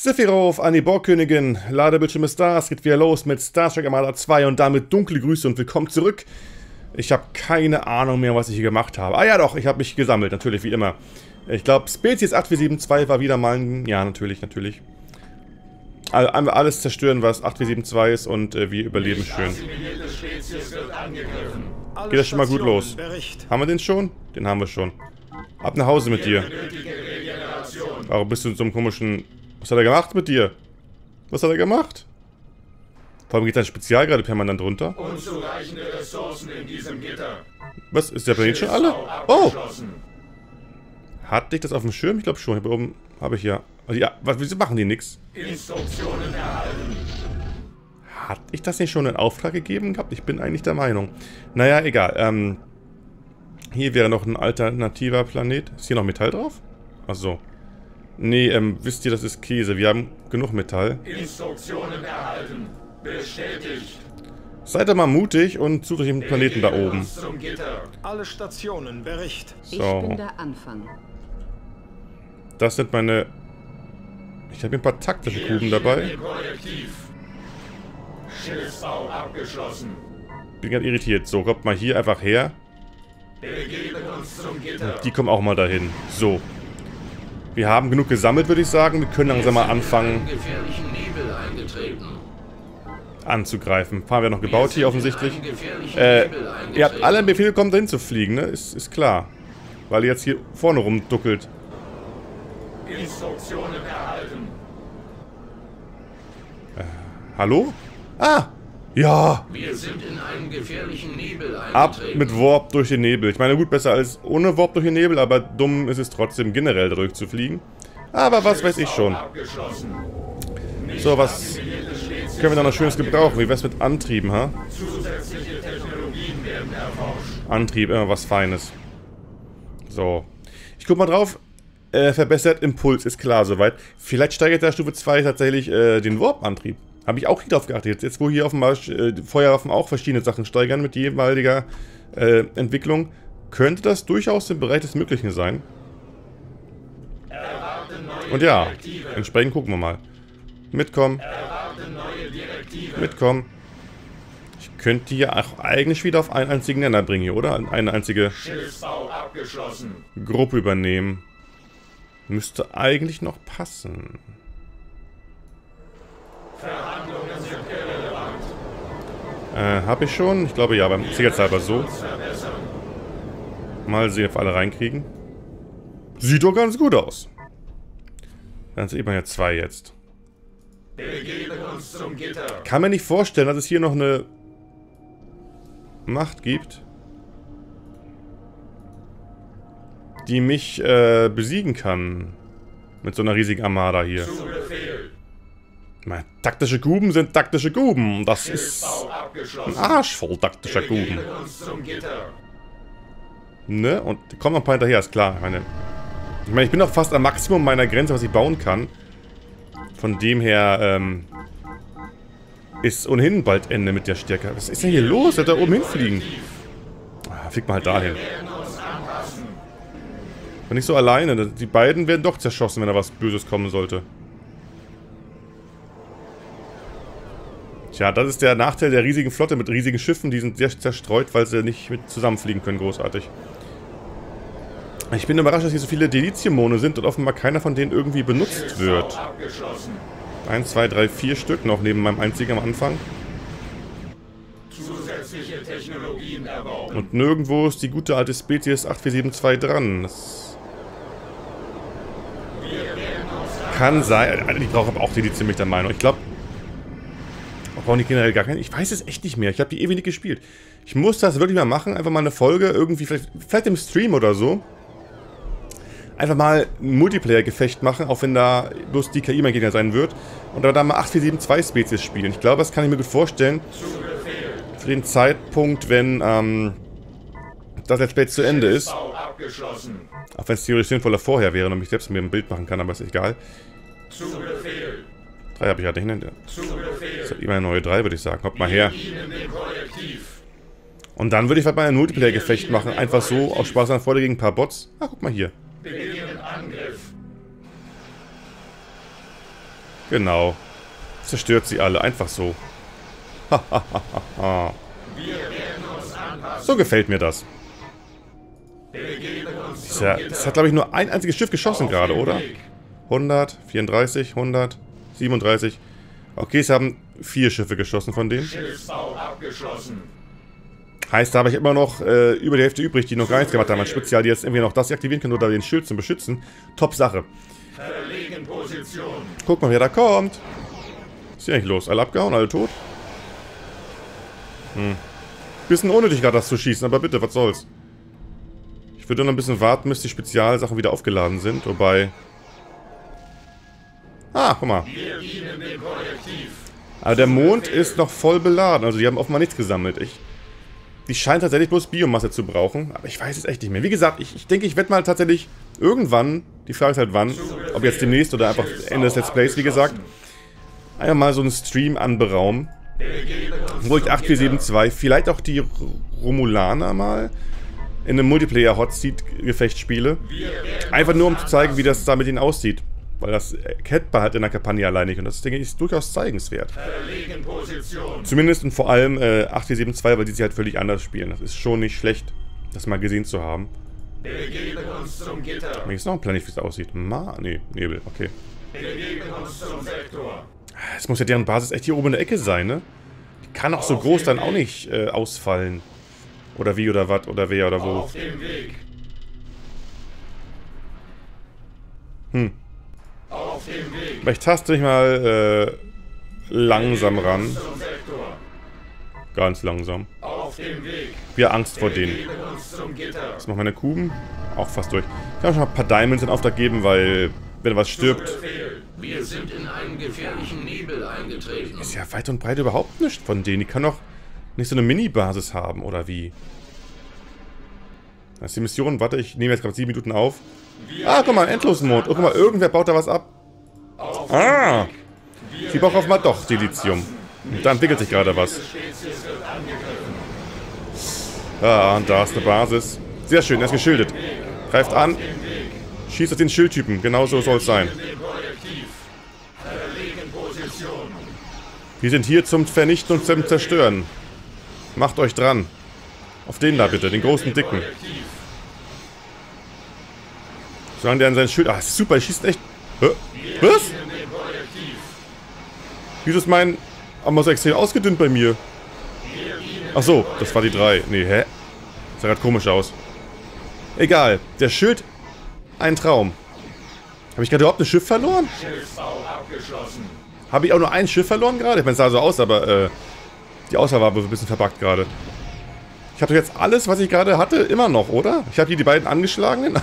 Sephiroth an die Borgkönigin. Ladebildschirm ist da. Es geht wieder los mit Star Trek Armada 2 und damit dunkle Grüße und willkommen zurück. Ich habe keine Ahnung mehr, was ich hier gemacht habe. Ah ja doch, ich habe mich gesammelt, natürlich, wie immer. Ich glaube, Spezies 8472 war wieder mal ein... Ja, natürlich, natürlich. Also einmal alles zerstören, was 8472 ist und äh, wir überleben schön. Geht das schon mal gut los? Haben wir den schon? Den haben wir schon. Ab nach Hause mit dir. Warum bist du in so einem komischen was hat er gemacht mit dir? Was hat er gemacht? Warum geht dein Spezial gerade permanent runter? Unzureichende Ressourcen in diesem Gitter. Was? Ist der Planet schon alle? Oh! Hatte ich das auf dem Schirm? Ich glaube schon. Hier oben habe ich ja... Also ja, was, wieso machen die nichts? Instruktionen erhalten. Hatte ich das nicht schon in Auftrag gegeben gehabt? Ich bin eigentlich der Meinung. Naja, egal. Ähm, hier wäre noch ein alternativer Planet. Ist hier noch Metall drauf? Achso. Nee, ähm, wisst ihr, das ist Käse. Wir haben genug Metall. Instruktionen erhalten. Bestätigt. Seid doch mal mutig und sucht euch den Planeten da oben. Alle Stationen, Bericht. So. Ich bin der Anfang. Das sind meine... Ich habe ein paar taktische Kuben dabei. Schiffsbau abgeschlossen. Bin gerade irritiert. So, kommt mal hier einfach her. Die kommen auch mal dahin. So. Wir haben genug gesammelt, würde ich sagen. Wir können langsam mal anfangen anzugreifen. Fahren wir noch gebaut hier offensichtlich. Äh, ihr habt alle einen Befehl bekommen, dahin zu fliegen, ne? Ist, ist klar. Weil ihr jetzt hier vorne rumduckelt. Instruktionen erhalten. Äh, hallo? Ah! Ja. Wir sind in einen gefährlichen Nebel Ab mit Warp durch den Nebel. Ich meine, gut, besser als ohne Warp durch den Nebel, aber dumm ist es trotzdem, generell dadurch zu fliegen. Aber was weiß ich schon. So, was können wir da noch Schönes gebrauchen? Wie wär's mit Antrieben, ha? Antrieb, immer was Feines. So. Ich guck mal drauf. Äh, verbessert Impuls, ist klar soweit. Vielleicht steigert der Stufe 2 tatsächlich äh, den Warp-Antrieb. Habe ich auch nicht drauf geachtet. Jetzt, wo hier Marsch äh, Feuerwaffen auch verschiedene Sachen steigern mit jeweiliger äh, Entwicklung, könnte das durchaus im Bereich des Möglichen sein. Und ja, entsprechend gucken wir mal. Mitkommen. Mitkommen. Ich könnte hier auch eigentlich wieder auf einen einzigen Nenner bringen hier, oder? Eine einzige Gruppe übernehmen. Müsste eigentlich noch passen. Verhandlungen sind irrelevant. Äh, hab ich schon? Ich glaube ja, beim sicherheitshalber so. Mal sehen, ob wir alle reinkriegen. Sieht doch ganz gut aus. Dann sieht man ja zwei jetzt. Kann mir nicht vorstellen, dass es hier noch eine Macht gibt, die mich äh, besiegen kann. Mit so einer riesigen Armada hier. Zu. Meine, taktische Guben sind taktische Guben. Das ist ein Arsch voll taktischer Guben. Ne? Und kommt noch ein paar hinterher, ist klar. Ich meine, ich meine, ich bin doch fast am Maximum meiner Grenze, was ich bauen kann. Von dem her, ähm, ist ohnehin bald Ende mit der Stärke. Was ist denn hier los? Er da oben hinfliegen. Ah, fliegt mal halt dahin. Bin nicht so alleine. Die beiden werden doch zerschossen, wenn da was Böses kommen sollte. Tja, das ist der Nachteil der riesigen Flotte mit riesigen Schiffen. Die sind sehr zerstreut, weil sie nicht mit zusammenfliegen können, großartig. Ich bin überrascht, dass hier so viele Deliziummone sind und offenbar keiner von denen irgendwie benutzt wird. Eins, zwei, drei, vier Stück noch neben meinem einzigen am Anfang. Und nirgendwo ist die gute alte Spezies 8472 dran. Das kann sein. Die brauchen aber auch Delizium, ich der Meinung. Ich glaube, Brauchen die generell gar keinen? Ich weiß es echt nicht mehr. Ich habe die ewig nicht gespielt. Ich muss das wirklich mal machen. Einfach mal eine Folge irgendwie, vielleicht, vielleicht im Stream oder so. Einfach mal ein Multiplayer-Gefecht machen, auch wenn da bloß die KI mein Gegner sein wird. Und dann mal 8472 Spezies spielen. Ich glaube, das kann ich mir gut vorstellen. Für den Zeitpunkt, wenn ähm, das Let's Play zu Ende ist. Auch wenn es theoretisch sinnvoller vorher wäre und ich selbst mir ein Bild machen kann, aber ist egal. Zu Befehl. Drei habe ich ja nicht? Das ist immer eine neue drei, würde ich sagen. Kommt mal her. Und dann würde ich halt mal ein Multiplayer-Gefecht machen. Einfach so, aus Spaß an Freude gegen ein paar Bots. Ah, guck mal hier. Genau. Zerstört sie alle, einfach so. so gefällt mir das. Das hat, glaube ich, nur ein einziges Schiff geschossen gerade, oder? 100, 34, 100, 37. Okay, es haben vier Schiffe geschossen von denen. Heißt, da habe ich immer noch äh, über die Hälfte übrig, die noch gar nichts gemacht haben. Ein Spezial, die jetzt entweder noch das aktivieren können oder den Schild zum Beschützen. Top Sache. Guck mal, wer da kommt. Was ist hier eigentlich los? Alle abgehauen, alle tot? Hm. Bisschen unnötig gerade das zu schießen, aber bitte, was soll's. Ich würde noch ein bisschen warten, bis die Spezialsachen wieder aufgeladen sind, wobei... Ah, guck mal. Aber der Mond ist noch voll beladen, also die haben offenbar nichts gesammelt. Ich, die scheint tatsächlich bloß Biomasse zu brauchen, aber ich weiß es echt nicht mehr. Wie gesagt, ich, ich denke, ich werde mal tatsächlich irgendwann, die Frage ist halt wann, ob jetzt demnächst oder einfach Ende des Let's Plays, wie gesagt, einfach mal so einen Stream anberaumen. Wo ich 8472, vielleicht auch die Romulaner mal in einem Multiplayer-Hotseat-Gefecht spiele. Einfach nur, um zu zeigen, wie das da mit ihnen aussieht. Weil das kennt man halt in der Kampagne allein nicht. Und das, denke ich, ist durchaus zeigenswert. Zumindest und vor allem äh, 8472, weil die sich halt völlig anders spielen. Das ist schon nicht schlecht, das mal gesehen zu haben. Begeben uns zum Gitter. Mir ist noch ein Planet, wie es aussieht. Ma, nee, Nebel, okay. Begeben uns zum Sektor. Es muss ja deren Basis echt hier oben in der Ecke sein, ne? Die kann auch so groß dann auch nicht äh, ausfallen. Oder wie oder was oder wer oder wo. Auf dem Weg. Hm. Weg. Vielleicht taste ich mal äh, langsam ran. Ganz langsam. Wir Angst vor denen. Was machen meine Kuben? Auch fast durch. Ich kann schon mal ein paar Diamonds in Auftrag geben, weil wenn was stirbt. Ist ja weit und breit überhaupt nicht von denen. Die kann doch nicht so eine Mini-Basis haben, oder wie? Das ist die Mission. Warte, ich nehme jetzt gerade sieben Minuten auf. Ah, guck mal, Endlosmond. Oh, guck mal, irgendwer baut da was ab. Ah. Sie braucht offenbar doch Silizium. Da entwickelt sich gerade was. Ah, und da ist eine Basis. Sehr schön, er ist geschildert. Greift an. Schießt auf den Schildtypen. Genau so soll es sein. Wir sind hier zum Vernichten und zum Zerstören. Macht euch dran. Auf den da bitte, den großen Dicken. Solange der an sein Schild... Ah, super, er schießt echt... Hä? Was? Wieso ist mein... So extrem ausgedünnt bei mir? Ach so, das war die 3. Nee, hä? Sah gerade komisch aus. Egal, der Schild... Ein Traum. Habe ich gerade überhaupt ein Schiff verloren? Habe ich auch nur ein Schiff verloren gerade? Ich meine, es sah so aus, aber äh, die Auswahl war ein bisschen verbuggt gerade. Ich habe jetzt alles, was ich gerade hatte, immer noch, oder? Ich habe hier die beiden angeschlagenen.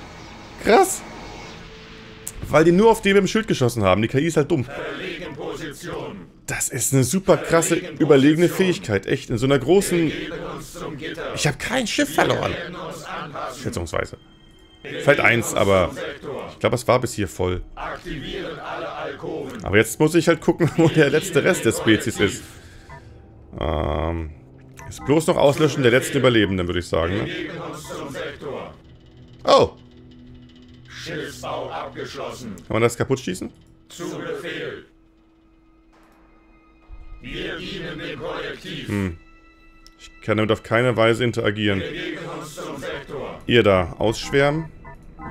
Krass. Weil die nur auf dem im Schild geschossen haben. Die KI ist halt dumm. Das ist eine super krasse, überlegene Fähigkeit. Echt, in so einer großen... Ich habe kein Schiff verloren. Schätzungsweise. Vielleicht eins, aber ich glaube, es war bis hier voll. Aber jetzt muss ich halt gucken, wo der letzte Rest der Spezies ist. Ähm, ist bloß noch auslöschen der letzten Überlebenden, würde ich sagen. Ne? Oh! Schiffsbau abgeschlossen. Kann man das kaputt schießen? Zu Befehl. Wir dienen dem Kollektiv. Hm. Ich kann damit auf keine Weise interagieren. Ihr da ausschwärmen.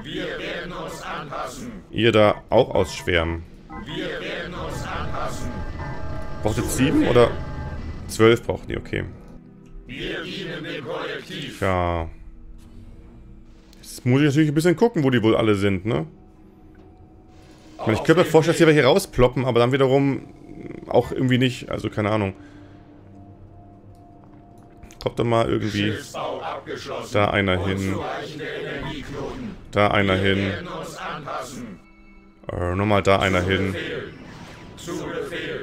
Wir werden uns anpassen. Ihr da auch ausschwärmen. Wir werden uns anpassen. Braucht jetzt sieben oder zwölf braucht die, okay. Wir dienen dem Kollektiv. Ja. Jetzt muss ich natürlich ein bisschen gucken, wo die wohl alle sind, ne? Ich, meine, ich könnte mir vorstellen, dass hier welche rausploppen, aber dann wiederum auch irgendwie nicht. Also keine Ahnung. Kommt da mal irgendwie da einer hin. Da einer hin. Äh, nochmal da einer hin.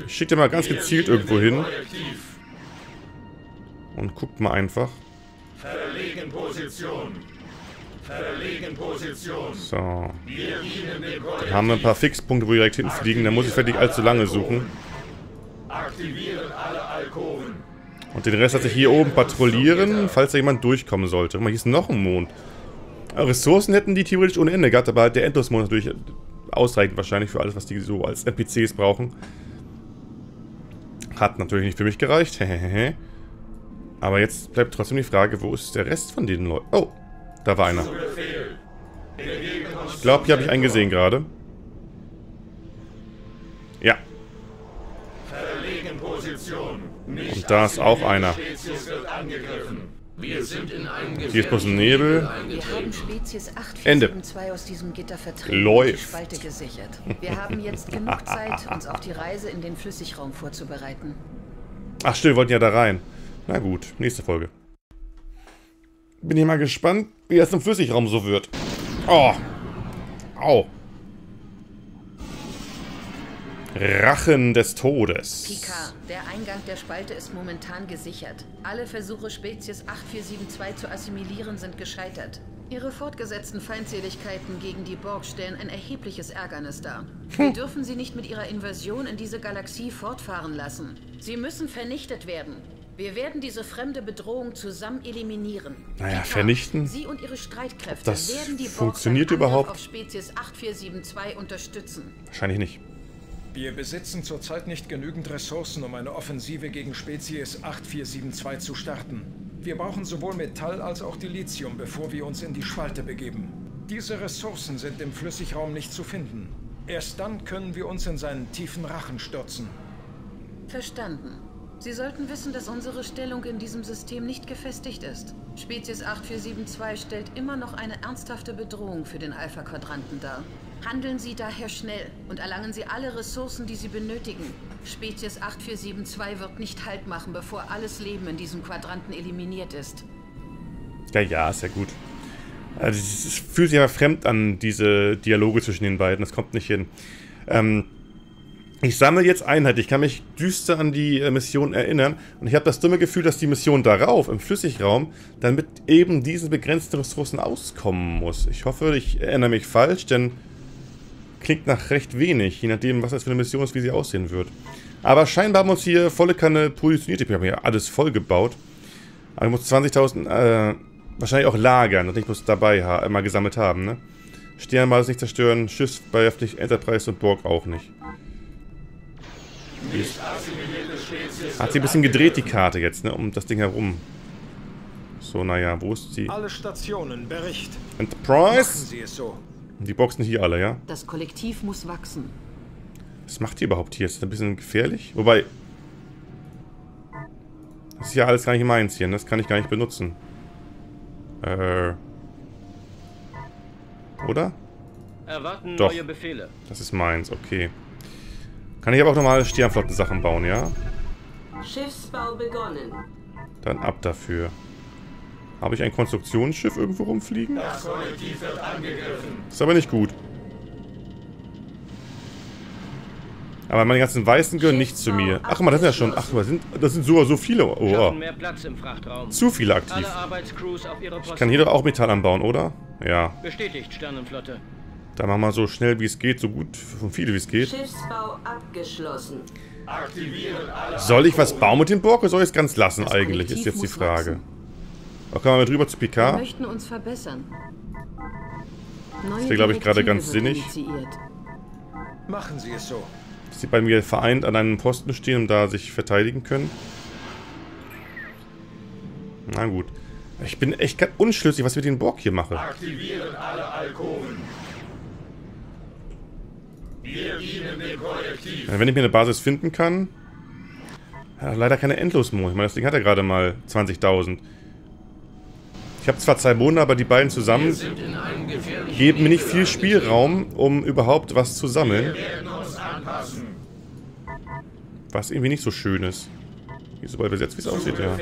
Ich schicke dir mal ganz gezielt irgendwo hin. Und guckt mal einfach. Verlegen Position. Verlegen Position. So. Dann haben wir ein paar Fixpunkte, wo wir direkt hinfliegen. Dann muss ich vielleicht nicht allzu lange suchen. Aktivieren alle Alkoven. Und den Rest lasse ich hier oben patrouillieren, falls da jemand durchkommen sollte. Guck mal, hier ist noch ein Mond. Ressourcen hätten die theoretisch ohne Ende gehabt, aber halt der Endlosmond natürlich ausreichend wahrscheinlich für alles, was die so als NPCs brauchen. Hat natürlich nicht für mich gereicht. Aber jetzt bleibt trotzdem die Frage, wo ist der Rest von den Leuten? Oh, da war einer. Ich glaube, hier habe ich einen gesehen gerade. Ja. Und da ist auch einer. Hier ist bloß ein Nebel. Wir haben Spezies Ende. aus diesem Gitter vertrieben Läuft. Wir haben jetzt genug Zeit, uns auf die Reise in den Flüssigraum vorzubereiten. Ach stimmt, wir wollten ja da rein. Na gut, nächste Folge. Bin ich mal gespannt, wie das im Flüssigraum so wird. Oh. Au. Rachen des Todes. Picard, der Eingang der Spalte ist momentan gesichert. Alle Versuche, Spezies 8472 zu assimilieren, sind gescheitert. Ihre fortgesetzten Feindseligkeiten gegen die Borg stellen ein erhebliches Ärgernis dar. Wir dürfen sie nicht mit ihrer Invasion in diese Galaxie fortfahren lassen. Sie müssen vernichtet werden. Wir werden diese fremde Bedrohung zusammen eliminieren. Naja, Picard, vernichten? Sie und Ihre Streitkräfte Ob das werden die funktioniert überhaupt? auf Spezies 8472 unterstützen. Wahrscheinlich nicht. Wir besitzen zurzeit nicht genügend Ressourcen, um eine Offensive gegen Spezies 8472 zu starten. Wir brauchen sowohl Metall als auch Dilithium, bevor wir uns in die Spalte begeben. Diese Ressourcen sind im Flüssigraum nicht zu finden. Erst dann können wir uns in seinen tiefen Rachen stürzen. Verstanden. Sie sollten wissen, dass unsere Stellung in diesem System nicht gefestigt ist. Spezies 8472 stellt immer noch eine ernsthafte Bedrohung für den Alpha-Quadranten dar. Handeln Sie daher schnell und erlangen Sie alle Ressourcen, die Sie benötigen. Spezies 8472 wird nicht Halt machen, bevor alles Leben in diesem Quadranten eliminiert ist. Ja, ja, ist ja gut. Also, es fühlt sich aber fremd an, diese Dialoge zwischen den beiden. Das kommt nicht hin. Ähm, ich sammle jetzt Einheit. Ich kann mich düster an die äh, Mission erinnern. Und ich habe das dumme Gefühl, dass die Mission darauf, im Flüssigraum, dann mit eben diesen begrenzten Ressourcen auskommen muss. Ich hoffe, ich erinnere mich falsch, denn klingt nach recht wenig, je nachdem, was das für eine Mission ist, wie sie aussehen wird. Aber scheinbar haben wir uns hier volle Kanne positioniert. Wir haben hier alles voll gebaut. Aber ich muss 20.000 äh, wahrscheinlich auch lagern und nicht bloß dabei ha mal gesammelt haben, ne? Sternbasis nicht zerstören, Schiffsbeift nicht, Enterprise und Borg auch nicht. Ist, hat sie ein bisschen gedreht, die Karte jetzt, ne? Um das Ding herum. So, naja, wo ist sie? Alle Stationen, Bericht. Enterprise? Machen Sie es so. Die Boxen hier alle, ja? Das Kollektiv muss wachsen. Was macht die überhaupt hier? Ist das ein bisschen gefährlich? Wobei... Das ist ja alles gar nicht meins hier. Ne? Das kann ich gar nicht benutzen. Äh... Oder? Erwarten Doch. neue Befehle. Das ist meins, okay. Kann ich aber auch normale Sternflotten-Sachen bauen, ja? Schiffsbau begonnen. Dann ab dafür. Habe ich ein Konstruktionsschiff irgendwo rumfliegen? Das Kollektiv wird angegriffen. Ist aber nicht gut. Aber meine ganzen Weißen gehören nicht zu mir. Ach mal, das sind ja schon... Ach, das sind, das sind so, so viele. Oh. Zu viele aktiv. Ich kann hier doch auch Metall anbauen, oder? Ja. Bestätigt, Sternenflotte. Dann machen wir so schnell wie es geht, so gut und viele wie es geht. Schiffsbau abgeschlossen. Soll ich was bauen mit dem Borg oder soll ich es ganz lassen eigentlich, ist jetzt die Frage. Wachsen. Auch kommen wir mal drüber zu Picard. Wir möchten uns verbessern. Neue das wäre, glaube ich, gerade ganz sinnig. Machen Sie es so. Dass sie bei mir vereint an einem Posten stehen und da sich verteidigen können. Na gut. Ich bin echt unschlüssig, was ich mit den Borg hier mache. Aktivieren alle Alkoven. Wir dienen dem Kollektiv. Wenn ich mir eine Basis finden kann... Ja, leider keine Endlosmo. Ich meine, das Ding hat ja gerade mal 20.000. Ich habe zwar zwei Monde, aber die beiden zusammen geben mir nicht viel Spielraum, um überhaupt was zu sammeln. Was irgendwie nicht so schön ist. Hier ist bald besetzt, wie es aussieht, ja.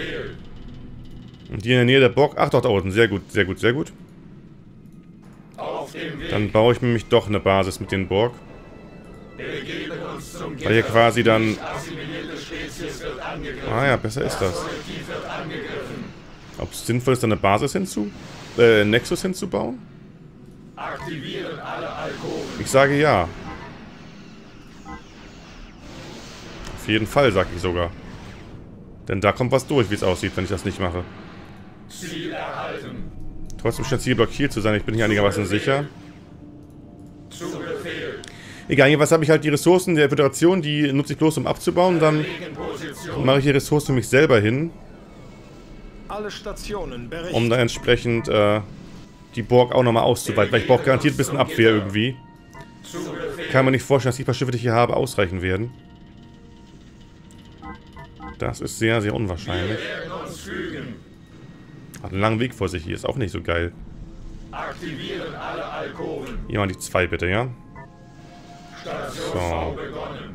Und die in der Nähe der Bock. Ach doch, da unten. Sehr gut, sehr gut, sehr gut. Dann baue ich mir nämlich doch eine Basis mit den Borg. Weil hier quasi dann... Ah ja, besser ist das. Ob es sinnvoll ist, eine Basis hinzu... Äh, Nexus hinzubauen? Ich sage ja. Auf jeden Fall, sag ich sogar. Denn da kommt was durch, wie es aussieht, wenn ich das nicht mache. Trotzdem scheint Ziel blockiert zu sein. Ich bin hier einigermaßen sicher. Egal, jedenfalls habe ich halt die Ressourcen der Föderation, die nutze ich bloß, um abzubauen. Dann mache ich die Ressourcen für mich selber hin, um dann entsprechend äh, die Borg auch nochmal auszuweiten. Weil ich brauche garantiert ein bisschen Abwehr irgendwie. Kann man nicht vorstellen, dass die paar Schiffe, die ich hier habe, ausreichen werden. Das ist sehr, sehr unwahrscheinlich. Hat einen langen Weg vor sich hier, ist auch nicht so geil. Aktivieren alle Alkoven. Hier mal die zwei bitte, ja? Station So. V begonnen.